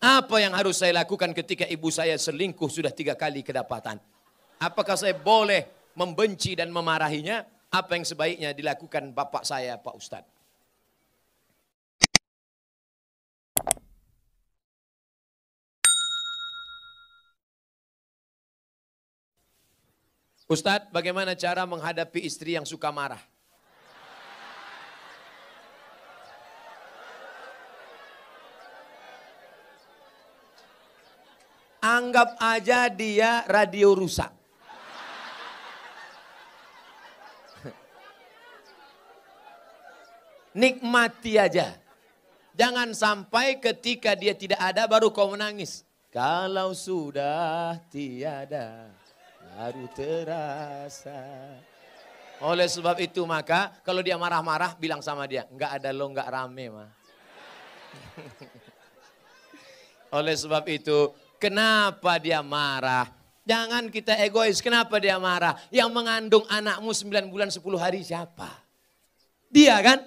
Apa yang harus saya lakukan ketika ibu saya selingkuh sudah tiga kali kedapatan? Apakah saya boleh membenci dan memarahinya? Apa yang sebaiknya dilakukan bapak saya, Pak Ustadz? Ustadz, bagaimana cara menghadapi istri yang suka marah? Anggap aja dia radio rusak. Nikmati aja. Jangan sampai ketika dia tidak ada baru kau menangis. Kalau sudah tiada baru terasa. Oleh sebab itu maka kalau dia marah-marah bilang sama dia, enggak ada lo enggak rame mah. Oleh sebab itu Kenapa dia marah? Jangan kita egois. Kenapa dia marah? Yang mengandung anakmu 9 bulan 10 hari siapa? Dia kan?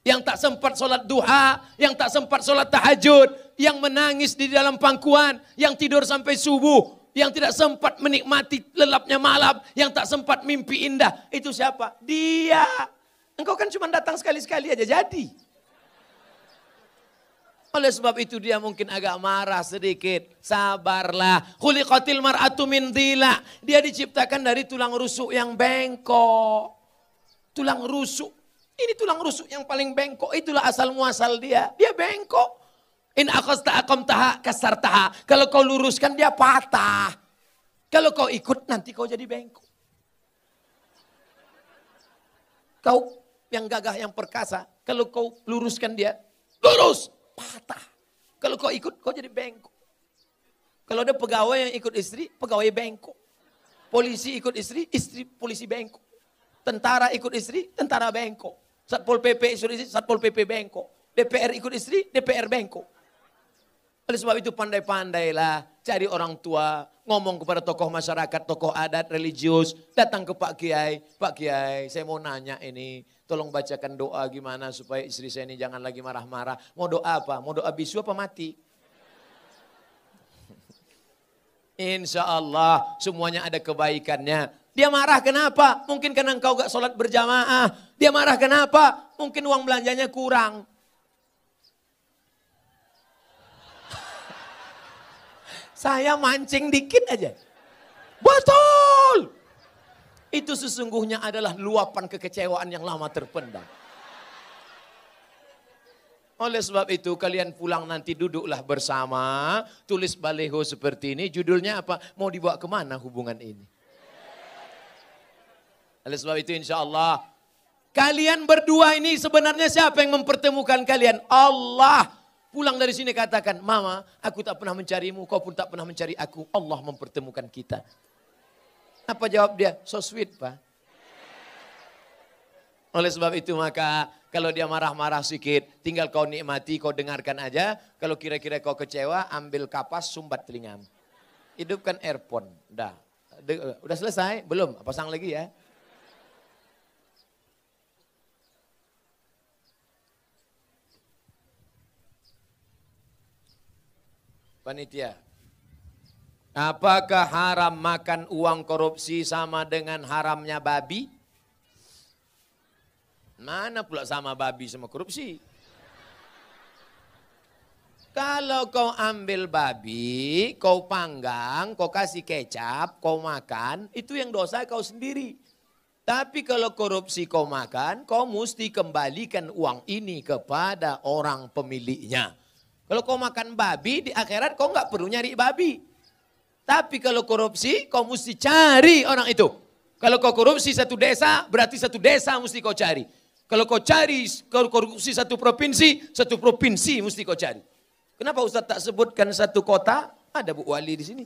Yang tak sempat sholat duha, yang tak sempat sholat tahajud, yang menangis di dalam pangkuan, yang tidur sampai subuh, yang tidak sempat menikmati lelapnya malam, yang tak sempat mimpi indah. Itu siapa? Dia. Engkau kan cuma datang sekali-sekali aja jadi. Oleh sebab itu dia mungkin agak marah sedikit. Sabarlah. Khuliqatil mar'atu min dila. Dia diciptakan dari tulang rusuk yang bengkok. Tulang rusuk. Ini tulang rusuk yang paling bengkok. Itulah asal muasal dia. Dia bengkok. In akhasta taha kasar taha. Kalau kau luruskan dia patah. Kalau kau ikut nanti kau jadi bengkok. Kau yang gagah, yang perkasa. Kalau kau luruskan dia, lurus patah. Kalau kau ikut, kau jadi bengkok. Kalau ada pegawai yang ikut istri, pegawai bengkok. Polisi ikut istri, istri polisi bengkok. Tentara ikut istri, tentara bengkok. Satpol PP ikut istri, Satpol PP bengkok. DPR ikut istri, DPR bengkok. Oleh sebab itu pandai-pandailah cari orang tua, ngomong kepada tokoh masyarakat, tokoh adat, religius, datang ke Pak Kiai, Pak Kiai saya mau nanya ini, tolong bacakan doa gimana supaya istri saya ini jangan lagi marah-marah. Mau doa apa? Mau doa bisu apa mati? Insya Allah semuanya ada kebaikannya. Dia marah kenapa? Mungkin karena engkau gak sholat berjamaah. Dia marah kenapa? Mungkin uang belanjanya kurang. Saya mancing dikit aja. Betul. Itu sesungguhnya adalah luapan kekecewaan yang lama terpendam. Oleh sebab itu kalian pulang nanti duduklah bersama. Tulis baleho seperti ini. Judulnya apa? Mau dibawa ke mana hubungan ini? Oleh sebab itu insya Allah. Kalian berdua ini sebenarnya siapa yang mempertemukan kalian? Allah. Pulang dari sini katakan, Mama, aku tak pernah mencarimu, kau pun tak pernah mencari aku. Allah mempertemukan kita. Apa jawab dia? So sweet, Pak. Oleh sebab itu maka kalau dia marah-marah sedikit, tinggal kau nikmati, kau dengarkan aja. Kalau kira-kira kau kecewa, ambil kapas, sumbat telingamu. Hidupkan earphone. Dah. Udah selesai? Belum? Pasang lagi ya. Panitia. Apakah haram makan uang korupsi sama dengan haramnya babi? Mana pula sama babi sama korupsi? Kalau kau ambil babi, kau panggang, kau kasih kecap, kau makan, itu yang dosa kau sendiri. Tapi kalau korupsi kau makan, kau mesti kembalikan uang ini kepada orang pemiliknya. Kalau kau makan babi di akhirat kau nggak perlu nyari babi. Tapi kalau korupsi kau mesti cari orang itu. Kalau kau korupsi satu desa berarti satu desa mesti kau cari. Kalau kau cari kau korupsi satu provinsi, satu provinsi mesti kau cari. Kenapa Ustaz tak sebutkan satu kota? Ada Bu Wali di sini.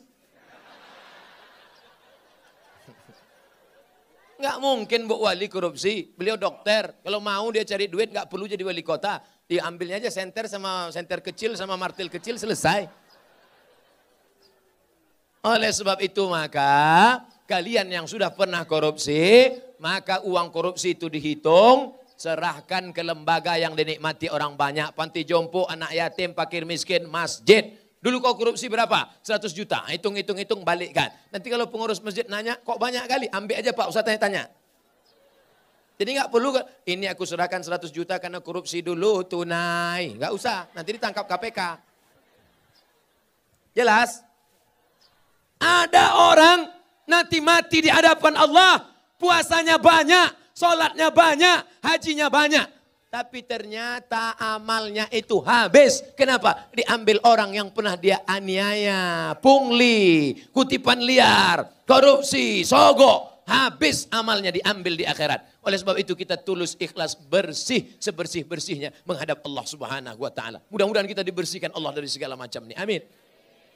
Nggak mungkin Bu Wali korupsi. Beliau dokter. Kalau mau dia cari duit nggak perlu jadi wali kota. Diambilnya aja senter sama senter kecil sama martil kecil selesai. Oleh sebab itu maka kalian yang sudah pernah korupsi, maka uang korupsi itu dihitung, Serahkan ke lembaga yang dinikmati orang banyak. Panti jompo, anak yatim, fakir miskin, masjid. Dulu kau korupsi berapa? 100 juta. Hitung, hitung, hitung, balikkan. Nanti kalau pengurus masjid nanya, kok banyak kali? Ambil aja Pak, usah tanya-tanya. Jadi nggak perlu, ini aku serahkan 100 juta karena korupsi dulu, tunai. Nggak usah, nanti ditangkap KPK. Jelas? Ada orang nanti mati di hadapan Allah, puasanya banyak, sholatnya banyak, hajinya banyak. Tapi ternyata amalnya itu habis. Kenapa? Diambil orang yang pernah dia aniaya, pungli, kutipan liar, korupsi, sogok. Habis amalnya diambil di akhirat. Oleh sebab itu kita tulus ikhlas bersih sebersih-bersihnya menghadap Allah Subhanahu wa taala. Mudah-mudahan kita dibersihkan Allah dari segala macam ini. Amin.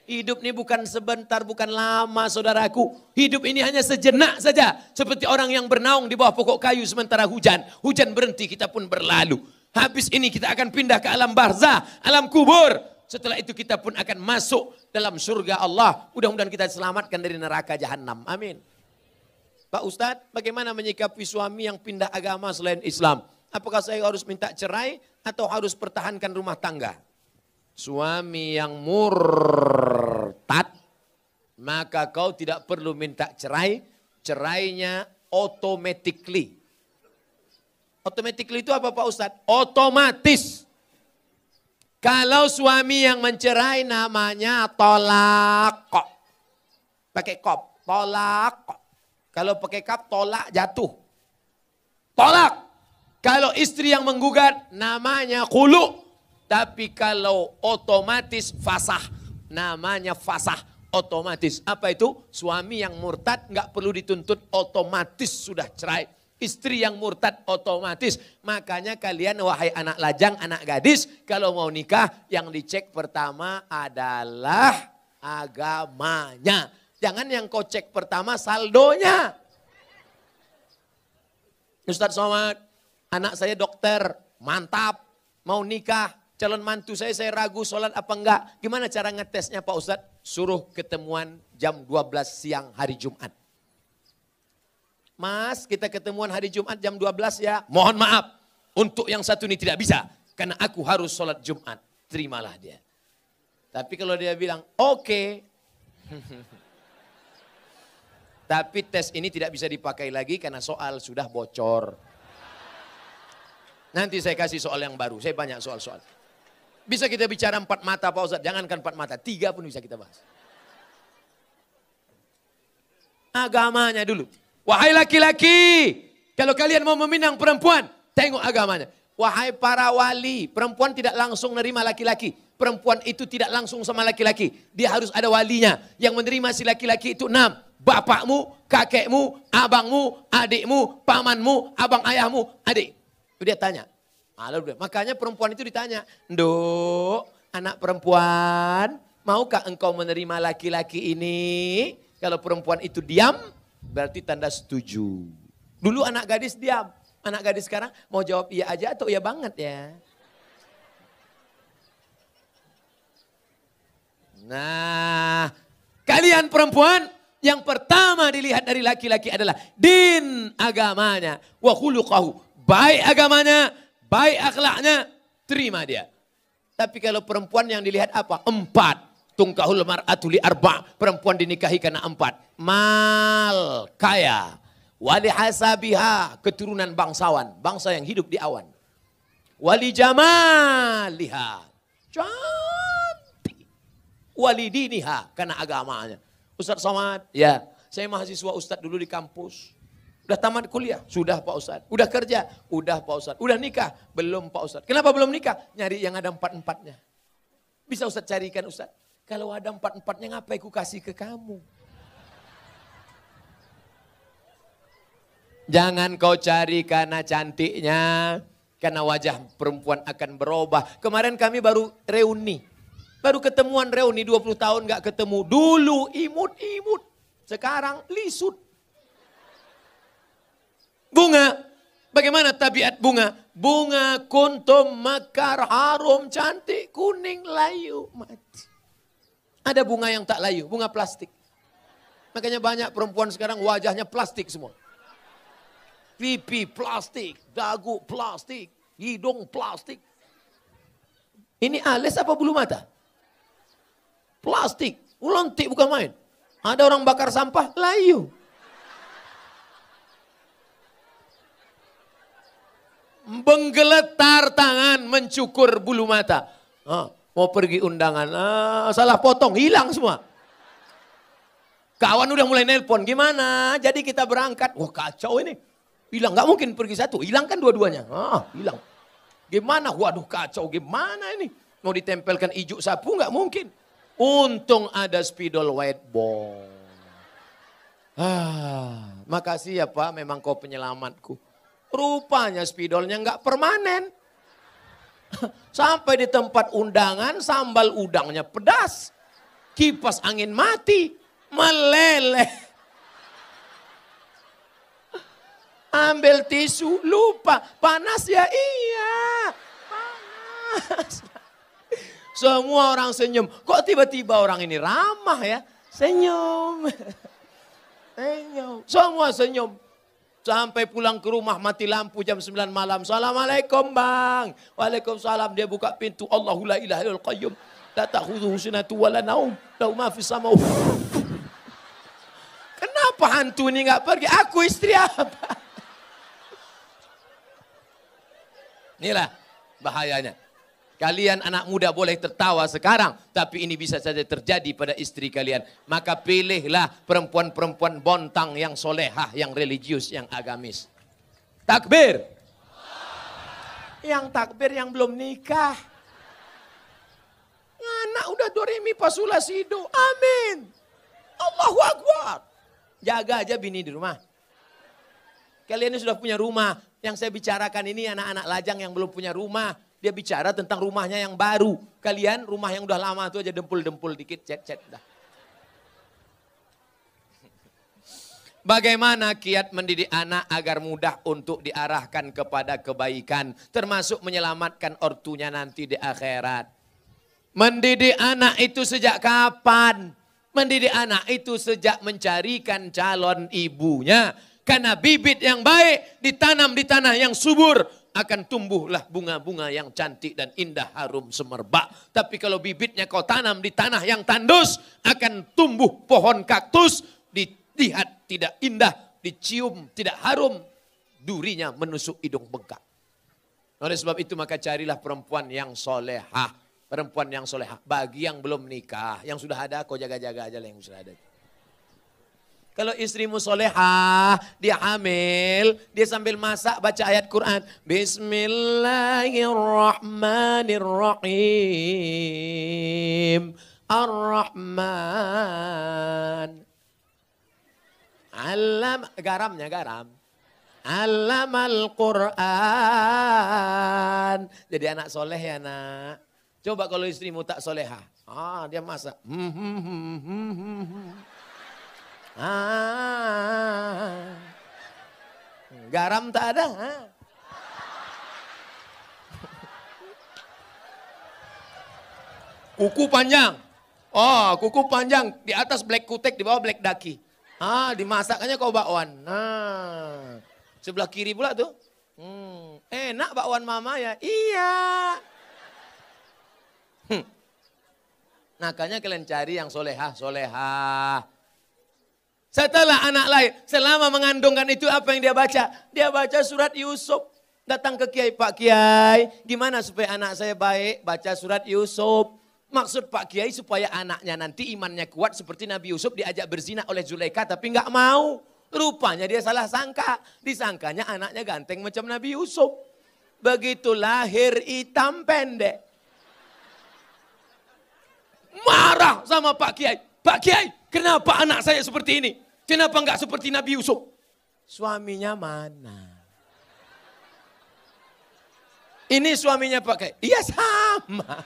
Hidup ini bukan sebentar, bukan lama saudaraku. Hidup ini hanya sejenak saja. Seperti orang yang bernaung di bawah pokok kayu sementara hujan. Hujan berhenti, kita pun berlalu. Habis ini kita akan pindah ke alam barzah, alam kubur. Setelah itu kita pun akan masuk dalam surga Allah. Mudah-mudahan kita selamatkan dari neraka jahanam. Amin. Pak Ustadz, bagaimana menyikapi suami yang pindah agama selain Islam? Apakah saya harus minta cerai atau harus pertahankan rumah tangga? suami yang murtad, maka kau tidak perlu minta cerai, cerainya automatically. Automatically itu apa Pak Ustadz? Otomatis. Kalau suami yang mencerai namanya tolak. Pakai kop, tolak. Kalau pakai kap tolak jatuh. Tolak. Kalau istri yang menggugat namanya kuluk. Tapi kalau otomatis fasah, namanya fasah otomatis. Apa itu? Suami yang murtad nggak perlu dituntut otomatis sudah cerai. Istri yang murtad otomatis. Makanya kalian wahai anak lajang, anak gadis, kalau mau nikah yang dicek pertama adalah agamanya. Jangan yang kau cek pertama saldonya. Ustadz Somad, anak saya dokter, mantap, mau nikah, calon mantu saya, saya ragu sholat apa enggak. Gimana cara ngetesnya Pak Ustadz? Suruh ketemuan jam 12 siang hari Jumat. Mas, kita ketemuan hari Jumat jam 12 ya. Mohon maaf, untuk yang satu ini tidak bisa. Karena aku harus sholat Jumat. Terimalah dia. Tapi kalau dia bilang, oke. Okay. Tapi tes ini tidak bisa dipakai lagi karena soal sudah bocor. Nanti saya kasih soal yang baru. Saya banyak soal-soal. Bisa kita bicara empat mata Pak Ustadz, jangankan empat mata, tiga pun bisa kita bahas. Agamanya dulu. Wahai laki-laki, kalau kalian mau meminang perempuan, tengok agamanya. Wahai para wali, perempuan tidak langsung menerima laki-laki. Perempuan itu tidak langsung sama laki-laki. Dia harus ada walinya. Yang menerima si laki-laki itu enam. Bapakmu, kakekmu, abangmu, adikmu, pamanmu, abang ayahmu, adik. Dia tanya, Lalu, makanya perempuan itu ditanya, Nduk, anak perempuan, maukah engkau menerima laki-laki ini? Kalau perempuan itu diam, berarti tanda setuju. Dulu anak gadis diam, anak gadis sekarang mau jawab iya aja atau iya banget ya. Nah, kalian perempuan yang pertama dilihat dari laki-laki adalah din agamanya wa khuluqahu. Baik agamanya, baik akhlaknya, terima dia. Tapi kalau perempuan yang dilihat apa? Empat. Tungkahul mar'atuli arba. Perempuan dinikahi karena empat. Mal, kaya. Wali hasabiha, keturunan bangsawan. Bangsa yang hidup di awan. Wali jamaliha. Cantik. Wali diniha, karena agamanya. Ustaz Somad, ya. Saya mahasiswa Ustaz dulu di kampus. Udah tamat kuliah? Sudah Pak Ustadz. Udah kerja? Udah Pak Ustadz. Udah nikah? Belum Pak Ustadz. Kenapa belum nikah? Nyari yang ada empat-empatnya. Bisa Ustadz carikan Ustadz. Kalau ada empat-empatnya ngapain ku kasih ke kamu? Jangan kau cari karena cantiknya. Karena wajah perempuan akan berubah. Kemarin kami baru reuni. Baru ketemuan reuni 20 tahun gak ketemu. Dulu imut-imut. Sekarang lisut. Bunga, bagaimana tabiat bunga? Bunga kuntum mekar harum cantik kuning layu mati. Ada bunga yang tak layu, bunga plastik. Makanya banyak perempuan sekarang wajahnya plastik semua. Pipi plastik, dagu plastik, hidung plastik. Ini alis apa bulu mata? Plastik, ulantik bukan main. Ada orang bakar sampah, layu. Menggeletar tangan, mencukur bulu mata. Ah, mau pergi undangan, ah, salah potong, hilang semua. Kawan udah mulai nelpon, gimana? Jadi kita berangkat. Wah kacau ini. Hilang, nggak mungkin pergi satu. Hilang kan dua-duanya. Ah, hilang. Gimana? Waduh kacau, gimana ini? Mau ditempelkan ijuk sapu nggak mungkin. Untung ada spidol white ball. Ah, makasih ya Pak, memang kau penyelamatku. Rupanya spidolnya nggak permanen. Sampai di tempat undangan sambal udangnya pedas. Kipas angin mati meleleh. Ambil tisu, lupa. Panas ya? Iya. Panas. Semua orang senyum. Kok tiba-tiba orang ini ramah ya? Senyum. Senyum. Semua senyum. Sampai pulang ke rumah mati lampu jam 9 malam. Assalamualaikum bang. Waalaikumsalam. Dia buka pintu. Allahu la ilaha ilal qayyum. La ta'khudhuhu sinatu wa la naum. Lahu ma fis sama. Kenapa hantu ini nggak pergi? Aku istri apa? Inilah bahayanya. Kalian anak muda boleh tertawa sekarang, tapi ini bisa saja terjadi pada istri kalian. Maka pilihlah perempuan-perempuan bontang yang solehah, yang religius, yang agamis. Takbir. Yang takbir yang belum nikah. Anak udah doremi pasula sido. Amin. Allahu Akbar. Jaga aja bini di rumah. Kalian ini sudah punya rumah. Yang saya bicarakan ini anak-anak lajang yang belum punya rumah. Dia bicara tentang rumahnya yang baru. Kalian rumah yang udah lama itu aja dempul-dempul dikit, cet-cet dah. Bagaimana kiat mendidik anak agar mudah untuk diarahkan kepada kebaikan. Termasuk menyelamatkan ortunya nanti di akhirat. Mendidik anak itu sejak kapan? Mendidik anak itu sejak mencarikan calon ibunya. Karena bibit yang baik ditanam di tanah yang subur akan tumbuhlah bunga-bunga yang cantik dan indah harum semerbak. Tapi kalau bibitnya kau tanam di tanah yang tandus akan tumbuh pohon kaktus dilihat tidak indah, dicium tidak harum, durinya menusuk hidung bengkak. Oleh sebab itu maka carilah perempuan yang solehah perempuan yang solehah. Bagi yang belum nikah, yang sudah ada kau jaga-jaga aja lah yang sudah ada. Kalau istrimu solehah, dia hamil, dia sambil masak baca ayat Quran. Bismillahirrahmanirrahim. Ar-Rahman. Alam, garamnya garam. Alam al-Quran. Jadi anak soleh ya nak. Coba kalau istrimu tak soleha. Ah, dia masak. Hmm, hmm, hmm, hmm, hmm. Ah. Garam tak ada. Ha? Kuku panjang. Oh, kuku panjang. Di atas black kutek, di bawah black daki. Ah, dimasaknya kau bakwan. Nah, sebelah kiri pula tuh. Hmm, enak bakwan mama ya? Iya. Hmm. Makanya kalian cari yang solehah, solehah. Setelah anak lahir, selama mengandungkan itu apa yang dia baca? Dia baca surat Yusuf. Datang ke Kiai, Pak Kiai, gimana supaya anak saya baik? Baca surat Yusuf. Maksud Pak Kiai supaya anaknya nanti imannya kuat seperti Nabi Yusuf diajak berzina oleh Zulaika tapi nggak mau. Rupanya dia salah sangka. Disangkanya anaknya ganteng macam Nabi Yusuf. Begitu lahir hitam pendek. Marah sama Pak Kiai. Pak Kiai, kenapa anak saya seperti ini? Kenapa enggak seperti Nabi Yusuf? Suaminya mana? Ini suaminya Pak Kiai. Iya sama.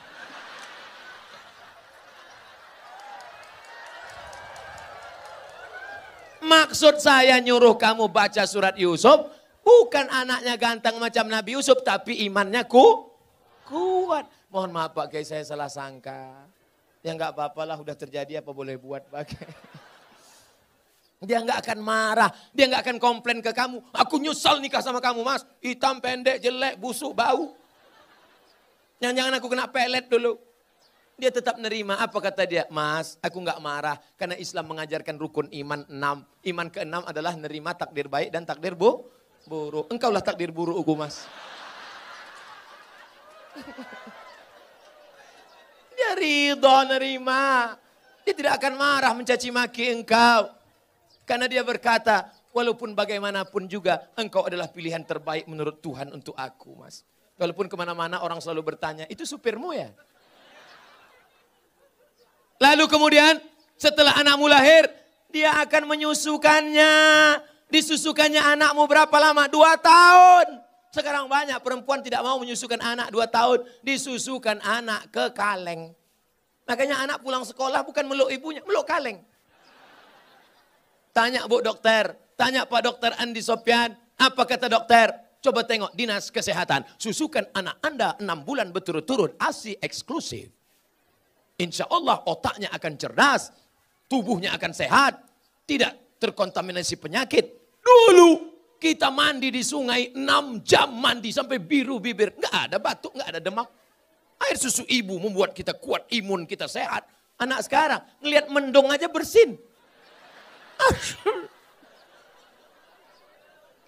Maksud saya nyuruh kamu baca surat Yusuf, bukan anaknya ganteng macam Nabi Yusuf, tapi imannya ku kuat. Mohon maaf Pak Kiai, saya salah sangka. Ya nggak apa-apa lah udah terjadi apa boleh buat pakai. Dia nggak akan marah, dia nggak akan komplain ke kamu. Aku nyesal nikah sama kamu mas, hitam pendek, jelek, busuk, bau. Jangan-jangan aku kena pelet dulu. Dia tetap nerima. Apa kata dia? Mas, aku nggak marah. Karena Islam mengajarkan rukun iman enam. Iman keenam adalah nerima takdir baik dan takdir bu, buruk. Engkaulah takdir burukku mas. Dia ridho nerima. Dia tidak akan marah mencaci maki engkau. Karena dia berkata, walaupun bagaimanapun juga engkau adalah pilihan terbaik menurut Tuhan untuk aku mas. Walaupun ke mana-mana orang selalu bertanya, itu supirmu ya? Lalu kemudian setelah anakmu lahir, dia akan menyusukannya. Disusukannya anakmu berapa lama? Dua tahun. Sekarang banyak perempuan tidak mau menyusukan anak dua tahun. Disusukan anak ke kaleng. Makanya anak pulang sekolah bukan meluk ibunya, meluk kaleng. Tanya Bu Dokter, tanya Pak Dokter Andi Sopian, apa kata dokter? Coba tengok dinas kesehatan, susukan anak Anda enam bulan berturut-turut, ASI eksklusif. Insya Allah otaknya akan cerdas, tubuhnya akan sehat, tidak terkontaminasi penyakit. Dulu kita mandi di sungai enam jam mandi sampai biru bibir. Nggak ada batuk, nggak ada demam. Air susu ibu membuat kita kuat, imun kita sehat. Anak sekarang ngelihat mendong aja bersin.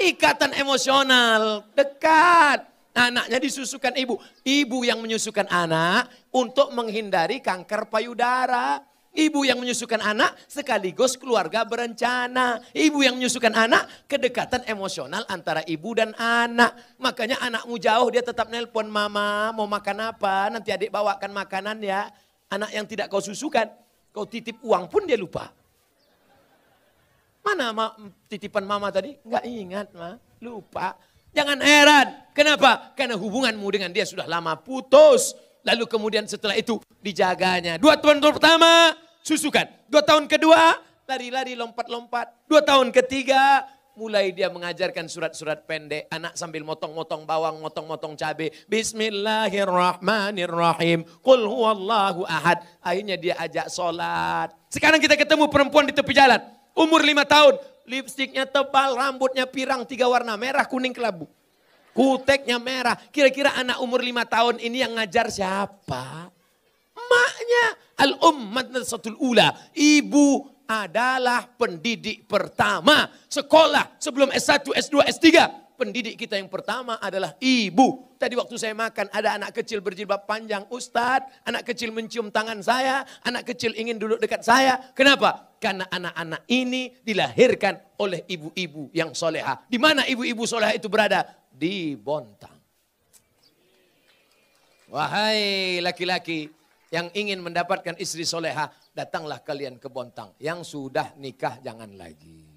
Ikatan emosional dekat. Anaknya disusukan ibu. Ibu yang menyusukan anak untuk menghindari kanker payudara. Ibu yang menyusukan anak sekaligus keluarga berencana. Ibu yang menyusukan anak kedekatan emosional antara ibu dan anak. Makanya anakmu jauh dia tetap nelpon mama mau makan apa nanti adik bawakan makanan ya. Anak yang tidak kau susukan kau titip uang pun dia lupa. Mana ma, titipan mama tadi? Enggak ingat ma, lupa. Jangan heran. Kenapa? Karena hubunganmu dengan dia sudah lama putus. Lalu kemudian setelah itu dijaganya. Dua tahun pertama susukan. Dua tahun kedua lari-lari lompat-lompat. Dua tahun ketiga mulai dia mengajarkan surat-surat pendek. Anak sambil motong-motong bawang, motong-motong cabai. Bismillahirrahmanirrahim. Qul huwallahu ahad. Akhirnya dia ajak sholat. Sekarang kita ketemu perempuan di tepi jalan. Umur lima tahun. Lipstiknya tebal, rambutnya pirang, tiga warna. Merah, kuning, kelabu. Kuteknya merah. Kira-kira anak umur lima tahun ini yang ngajar siapa? Maknya al-ummat nasatul ula. Ibu adalah pendidik pertama. Sekolah sebelum S1, S2, S3 pendidik kita yang pertama adalah ibu. Tadi waktu saya makan ada anak kecil berjilbab panjang. Ustadz, anak kecil mencium tangan saya. Anak kecil ingin duduk dekat saya. Kenapa? Karena anak-anak ini dilahirkan oleh ibu-ibu yang soleha. Di mana ibu-ibu soleha itu berada? Di Bontang. Wahai laki-laki yang ingin mendapatkan istri soleha, datanglah kalian ke Bontang. Yang sudah nikah jangan lagi.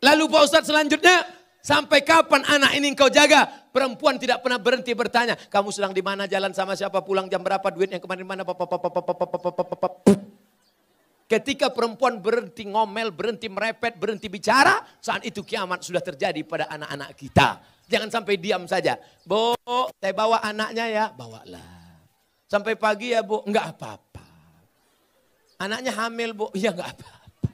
Lalu Pak Ustadz selanjutnya, sampai kapan anak ini engkau jaga? Perempuan tidak pernah berhenti bertanya, kamu sedang di mana, jalan sama siapa, pulang jam berapa, duit yang kemarin mana, Ketika perempuan berhenti ngomel, berhenti merepet, berhenti bicara, saat itu kiamat sudah terjadi pada anak-anak kita. Jangan sampai diam saja. Bu, saya bawa anaknya ya, bawalah. Sampai pagi ya bu, enggak apa-apa. Anaknya hamil bu, ya enggak apa-apa.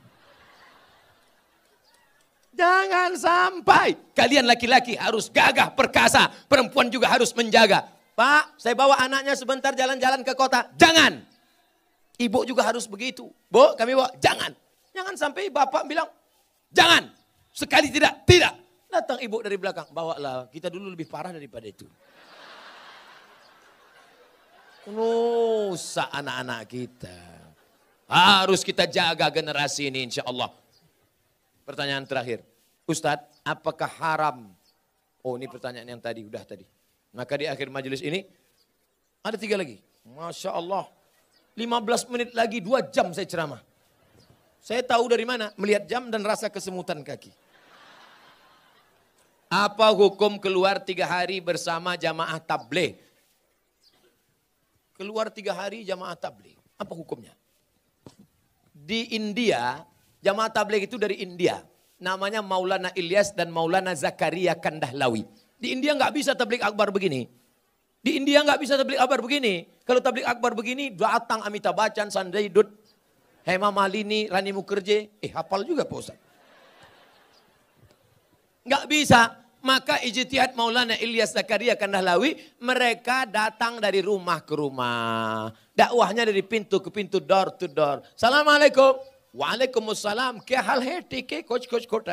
Jangan sampai kalian laki-laki harus gagah perkasa, perempuan juga harus menjaga. Pak, saya bawa anaknya sebentar jalan-jalan ke kota. Jangan. Ibu juga harus begitu. Bu, kami bawa, jangan. Jangan sampai bapak bilang, jangan. Sekali tidak, tidak. Datang ibu dari belakang, bawalah. Kita dulu lebih parah daripada itu. Rusak anak-anak kita. Harus kita jaga generasi ini insya Allah. Pertanyaan terakhir. Ustadz, apakah haram? Oh ini pertanyaan yang tadi, udah tadi. Maka di akhir majelis ini, ada tiga lagi. Masya Allah. 15 menit lagi, dua jam saya ceramah. Saya tahu dari mana? Melihat jam dan rasa kesemutan kaki. Apa hukum keluar tiga hari bersama jamaah tabligh? Keluar tiga hari jamaah tabligh. Apa hukumnya? Di India, Jamaah tabligh itu dari India. Namanya Maulana Ilyas dan Maulana Zakaria Kandahlawi. Di India nggak bisa tabligh akbar begini. Di India nggak bisa tabligh akbar begini. Kalau tabligh akbar begini, datang Amitabh Bachchan, Sanjay Dutt, Hema Malini, Rani Mukerje, eh hafal juga Pak. Nggak bisa, maka ijtihad Maulana Ilyas Zakaria Kandahlawi, mereka datang dari rumah ke rumah. Dakwahnya dari pintu ke pintu, door to door. Assalamualaikum. Waalaikumsalam. Kya hal hai? Tike coach coach kota.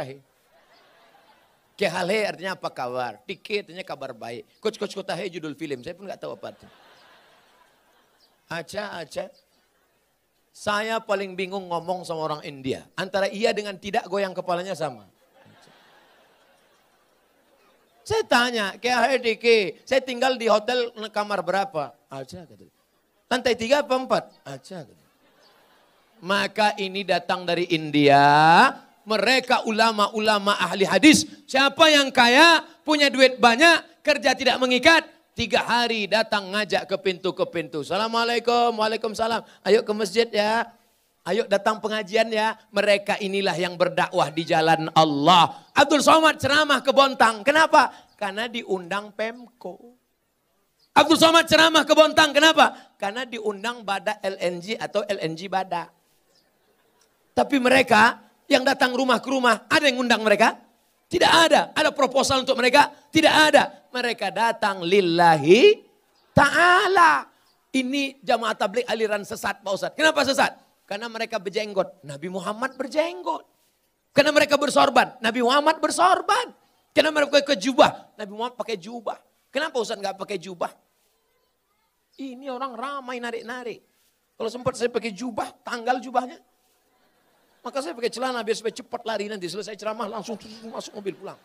Hai artinya apa kabar? Tike artinya kabar baik. Coach coach kota hai judul film. Saya pun nggak tahu apa. Aca, aca. Saya paling bingung ngomong sama orang India. Antara iya dengan tidak goyang kepalanya sama. Saya tanya, kayak HDK, saya tinggal di hotel kamar berapa? Aja kata Lantai tiga apa empat? Aja kata Maka ini datang dari India, mereka ulama-ulama ahli hadis. Siapa yang kaya, punya duit banyak, kerja tidak mengikat, tiga hari datang ngajak ke pintu ke pintu. Assalamualaikum, waalaikumsalam. Ayo ke masjid ya. Ayo datang pengajian ya. Mereka inilah yang berdakwah di jalan Allah. Abdul Somad ceramah ke Bontang. Kenapa? Karena diundang Pemko. Abdul Somad ceramah ke Bontang. Kenapa? Karena diundang Bada LNG atau LNG Bada. Tapi mereka yang datang rumah ke rumah, ada yang undang mereka? Tidak ada. Ada proposal untuk mereka? Tidak ada. Mereka datang lillahi ta'ala. Ini jamaah tablik aliran sesat Pak Ustadz. Kenapa sesat? Karena mereka berjenggot. Nabi Muhammad berjenggot. Karena mereka bersorban. Nabi Muhammad bersorban. Karena mereka pakai jubah. Nabi Muhammad pakai jubah. Kenapa Ustaz nggak pakai jubah? Ini orang ramai narik-narik. Kalau sempat saya pakai jubah, tanggal jubahnya. Maka saya pakai celana biar supaya cepat lari nanti. Selesai ceramah langsung masuk mobil pulang.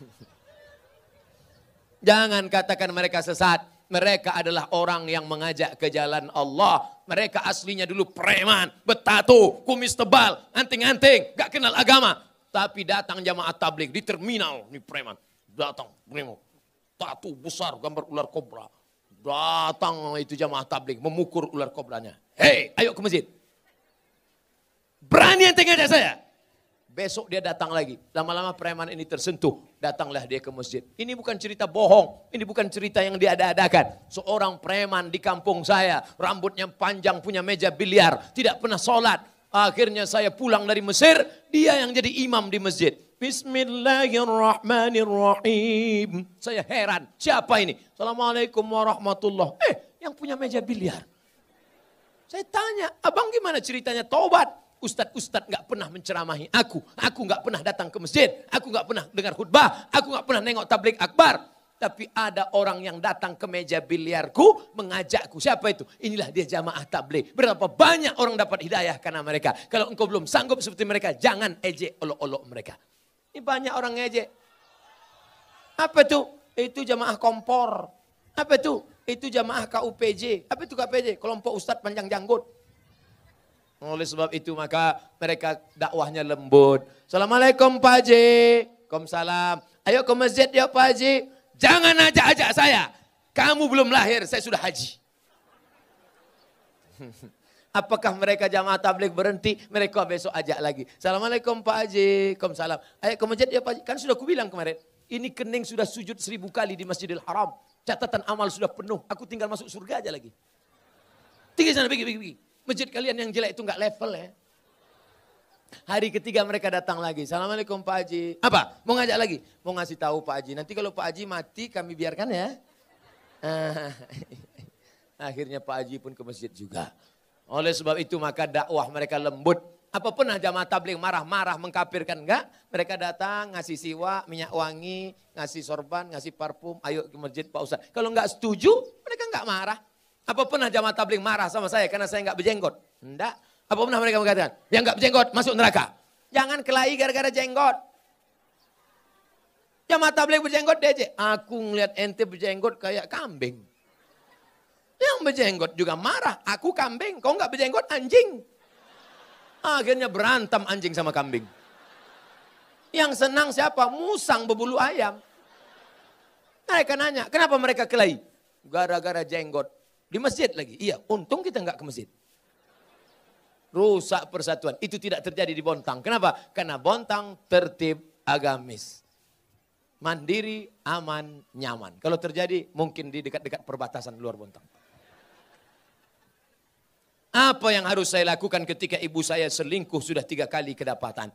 Jangan katakan mereka sesat. Mereka adalah orang yang mengajak ke jalan Allah. Mereka aslinya dulu preman, betato, kumis tebal, anting-anting, gak kenal agama. Tapi datang jamaah tablik di terminal, nih preman. Datang, bremo, tatu besar gambar ular kobra. Datang itu jamaah tablik memukul ular kobranya. Hei, ayo ke masjid. Berani yang tengah saya? Besok dia datang lagi. Lama-lama preman ini tersentuh. Datanglah dia ke masjid. Ini bukan cerita bohong. Ini bukan cerita yang diada-adakan. Seorang preman di kampung saya. Rambutnya panjang, punya meja biliar. Tidak pernah sholat. Akhirnya saya pulang dari Mesir. Dia yang jadi imam di masjid. Bismillahirrahmanirrahim. Saya heran. Siapa ini? Assalamualaikum warahmatullah. Eh, yang punya meja biliar. Saya tanya, abang gimana ceritanya tobat? Ustadz-ustadz gak pernah menceramahi aku. Aku gak pernah datang ke masjid. Aku gak pernah dengar khutbah. Aku gak pernah nengok tablik akbar. Tapi ada orang yang datang ke meja biliarku mengajakku. Siapa itu? Inilah dia jamaah tablik. Berapa banyak orang dapat hidayah karena mereka. Kalau engkau belum sanggup seperti mereka, jangan ejek olok-olok mereka. Ini banyak orang ejek. Apa itu? Itu jamaah kompor. Apa itu? Itu jamaah KUPJ. Apa itu KUPJ? Kelompok Ustadz Panjang Janggut. Oleh sebab itu maka mereka dakwahnya lembut. Assalamualaikum Pak Haji. Waalaikumsalam. Ayo ke masjid ya Pak Haji. Jangan ajak-ajak saya. Kamu belum lahir, saya sudah haji. Apakah mereka jamaah tablik berhenti? Mereka besok ajak lagi. Assalamualaikum Pak Haji. Waalaikumsalam. Ayo ke masjid ya Pak Haji. Kan sudah kubilang kemarin. Ini kening sudah sujud seribu kali di Masjidil Haram. Catatan amal sudah penuh. Aku tinggal masuk surga aja lagi. Tinggal sana, pergi, pergi, pergi. Masjid kalian yang jelek itu nggak level ya. Hari ketiga mereka datang lagi. Assalamualaikum Pak Haji. Apa? Mau ngajak lagi? Mau ngasih tahu Pak Haji. Nanti kalau Pak Haji mati kami biarkan ya. Akhirnya Pak Haji pun ke masjid juga. Oleh sebab itu maka dakwah mereka lembut. Apa pernah jamaah tabligh marah-marah mengkapirkan enggak? Mereka datang ngasih siwa, minyak wangi, ngasih sorban, ngasih parfum, ayo ke masjid Pak Ustaz. Kalau enggak setuju, mereka enggak marah. Apa pernah jamaah tabligh marah sama saya karena saya nggak berjenggot? Enggak. Apa pernah mereka mengatakan, yang nggak berjenggot masuk neraka? Jangan kelahi gara-gara jenggot. Jamaah tabligh berjenggot DJ. Aku ngeliat ente berjenggot kayak kambing. Yang berjenggot juga marah. Aku kambing, kau nggak berjenggot anjing. Akhirnya berantem anjing sama kambing. Yang senang siapa? Musang berbulu ayam. Mereka nanya, kenapa mereka kelahi? Gara-gara jenggot. Di masjid lagi. Iya, untung kita nggak ke masjid. Rusak persatuan. Itu tidak terjadi di Bontang. Kenapa? Karena Bontang tertib agamis. Mandiri, aman, nyaman. Kalau terjadi mungkin di dekat-dekat perbatasan luar Bontang. Apa yang harus saya lakukan ketika ibu saya selingkuh sudah tiga kali kedapatan?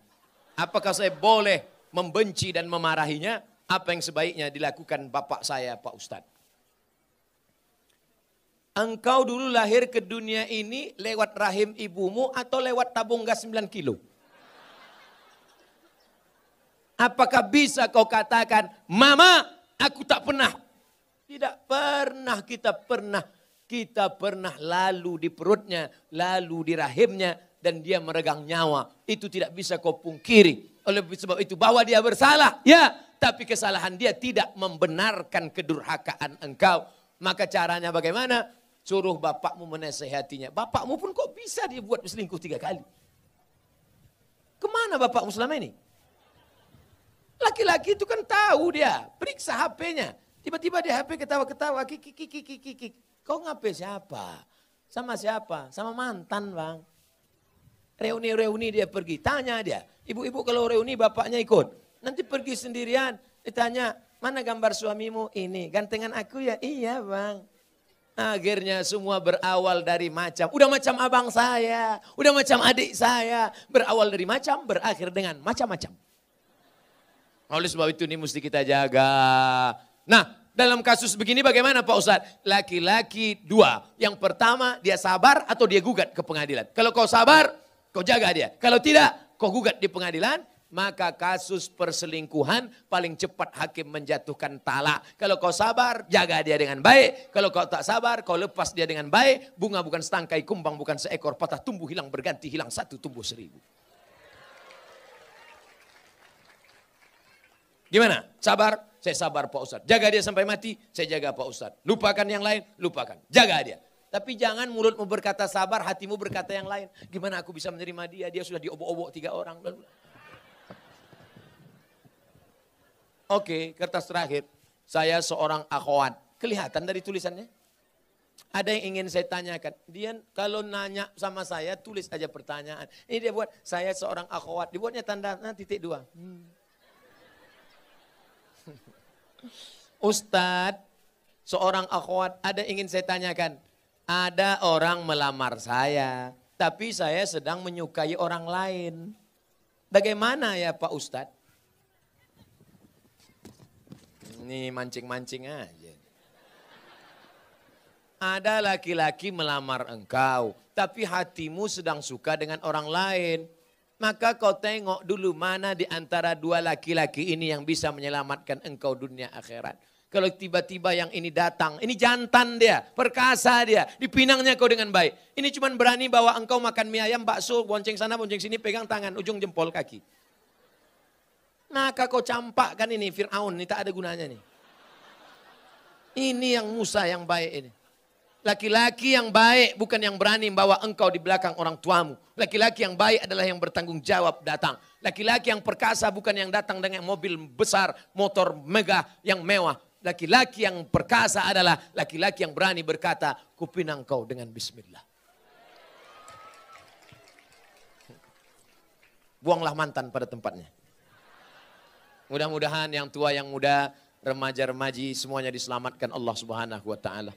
Apakah saya boleh membenci dan memarahinya? Apa yang sebaiknya dilakukan bapak saya, Pak Ustadz? Engkau dulu lahir ke dunia ini lewat rahim ibumu atau lewat tabung gas 9 kilo? Apakah bisa kau katakan, Mama, aku tak pernah. Tidak pernah kita pernah. Kita pernah lalu di perutnya, lalu di rahimnya, dan dia meregang nyawa. Itu tidak bisa kau pungkiri. Oleh sebab itu bahwa dia bersalah. Ya, tapi kesalahan dia tidak membenarkan kedurhakaan engkau. Maka caranya bagaimana? Suruh bapakmu menasehatinya. Bapakmu pun kok bisa dia buat selingkuh tiga kali. Ke mana bapakmu selama ini? Laki-laki itu kan tahu dia. Periksa HP-nya. Tiba-tiba di HP ketawa-ketawa. Kiki, kiki, kiki, kiki. Kau ngapain siapa? Sama siapa? Sama mantan bang. Reuni-reuni dia pergi. Tanya dia. Ibu-ibu kalau reuni bapaknya ikut. Nanti pergi sendirian. Ditanya, mana gambar suamimu? Ini. Gantengan aku ya? Iya bang. Akhirnya semua berawal dari macam. Udah macam abang saya, udah macam adik saya. Berawal dari macam, berakhir dengan macam-macam. Oleh sebab itu ini mesti kita jaga. Nah, dalam kasus begini bagaimana Pak Ustadz? Laki-laki dua. Yang pertama dia sabar atau dia gugat ke pengadilan. Kalau kau sabar, kau jaga dia. Kalau tidak, kau gugat di pengadilan maka kasus perselingkuhan paling cepat hakim menjatuhkan talak. Kalau kau sabar, jaga dia dengan baik. Kalau kau tak sabar, kau lepas dia dengan baik. Bunga bukan setangkai, kumbang bukan seekor, patah tumbuh hilang berganti, hilang satu tumbuh seribu. Gimana? Sabar? Saya sabar Pak Ustadz. Jaga dia sampai mati, saya jaga Pak Ustadz. Lupakan yang lain, lupakan. Jaga dia. Tapi jangan mulutmu berkata sabar, hatimu berkata yang lain. Gimana aku bisa menerima dia? Dia sudah diobok-obok tiga orang. Oke, kertas terakhir. Saya seorang akhwat. Kelihatan dari tulisannya? Ada yang ingin saya tanyakan. Dia kalau nanya sama saya, tulis aja pertanyaan. Ini dia buat, saya seorang akhwat. Dibuatnya tanda nah, titik dua. Hmm. Ustadz, seorang akhwat, ada ingin saya tanyakan. Ada orang melamar saya, tapi saya sedang menyukai orang lain. Bagaimana ya Pak Ustadz? Ini mancing-mancing aja. Ada laki-laki melamar engkau, tapi hatimu sedang suka dengan orang lain. Maka kau tengok dulu mana di antara dua laki-laki ini yang bisa menyelamatkan engkau dunia akhirat. Kalau tiba-tiba yang ini datang, ini jantan dia, perkasa dia, dipinangnya kau dengan baik. Ini cuma berani bawa engkau makan mie ayam, bakso, bonceng sana, bonceng sini, pegang tangan, ujung jempol kaki. Maka kau campakkan ini Fir'aun, ini tak ada gunanya nih. Ini yang Musa yang baik ini. Laki-laki yang baik bukan yang berani membawa engkau di belakang orang tuamu. Laki-laki yang baik adalah yang bertanggung jawab datang. Laki-laki yang perkasa bukan yang datang dengan mobil besar, motor megah yang mewah. Laki-laki yang perkasa adalah laki-laki yang berani berkata, kupinang kau dengan bismillah. Buanglah mantan pada tempatnya. Mudah-mudahan yang tua yang muda, remaja-remaji semuanya diselamatkan Allah Subhanahu wa taala.